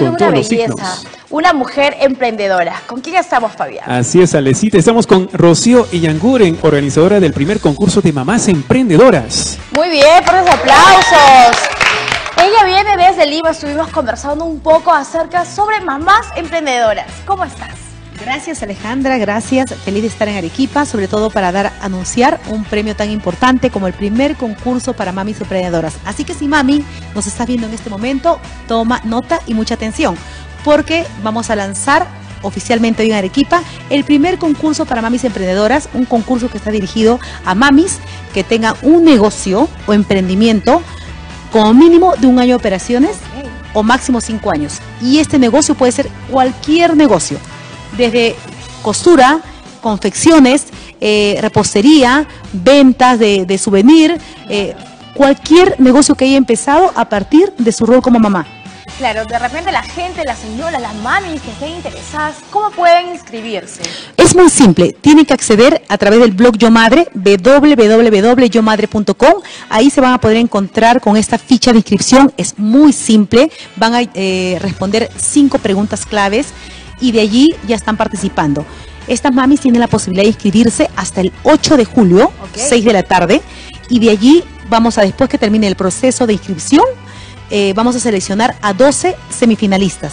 con viendo una belleza. Una mujer emprendedora. ¿Con quién estamos, Fabián? Así es, Alecita. Estamos con Rocío Iyanguren, organizadora del primer concurso de mamás emprendedoras. Muy bien, por los aplausos. Ella viene desde Lima, estuvimos conversando un poco acerca sobre mamás emprendedoras. ¿Cómo estás? Gracias Alejandra, gracias. Feliz de estar en Arequipa, sobre todo para dar, anunciar un premio tan importante como el primer concurso para mamis emprendedoras. Así que si mami nos está viendo en este momento, toma nota y mucha atención, porque vamos a lanzar oficialmente hoy en Arequipa el primer concurso para mamis emprendedoras, un concurso que está dirigido a mamis que tengan un negocio o emprendimiento como mínimo de un año de operaciones o máximo cinco años. Y este negocio puede ser cualquier negocio, desde costura, confecciones, eh, repostería, ventas de, de souvenir, eh, cualquier negocio que haya empezado a partir de su rol como mamá. Claro, de repente la gente, las señoras, las mamis que estén interesadas, ¿cómo pueden inscribirse? Es muy simple, tienen que acceder a través del blog Yo Madre, www.yomadre.com. Ahí se van a poder encontrar con esta ficha de inscripción, es muy simple, van a eh, responder cinco preguntas claves y de allí ya están participando. Estas mamis tienen la posibilidad de inscribirse hasta el 8 de julio, Ok. 6 de la tarde, y de allí vamos a, después que termine el proceso de inscripción, eh, vamos a seleccionar a 12 semifinalistas.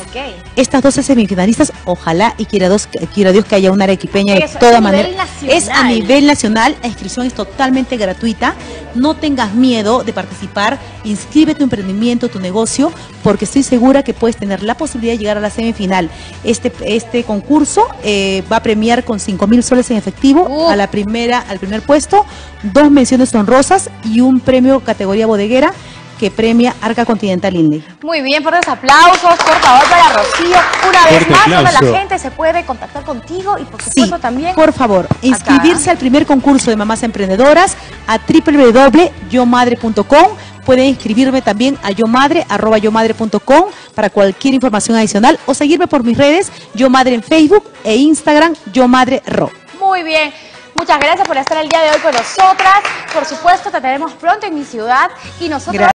Estas 12 semifinalistas, ojalá y quiera, Dios- quiera Dios que haya una arequipeña de Eso, es a todas nivel maneras. Es a nivel nacional, la inscripción es totalmente gratuita. No tengas miedo de participar, inscribe tu emprendimiento, tu negocio, porque estoy segura que puedes tener la posibilidad de llegar a la semifinal. Este, este concurso eh, va a premiar con 5 mil soles en efectivo a la primera, al primer puesto, dos menciones honrosas y un premio categoría bodeguera que premia Arca Continental Inley. Muy bien, por los aplausos, por favor, para Rocío. Una vez Fuerte más, toda aplauso. la gente se puede contactar contigo y por Sí, supuesto también. por favor, inscribirse al primer concurso de mamás emprendedoras a www.yomadre.com. Pueden inscribirme también a yomadre, arroba yomadre.com para cualquier información adicional o seguirme por mis redes, Yo Madre en Facebook e Instagram, Yo Madre Ro. Muy bien. Muchas gracias por estar el día de hoy con nosotras. Por supuesto, te tenemos pronto en mi ciudad y nosotros. Gracias.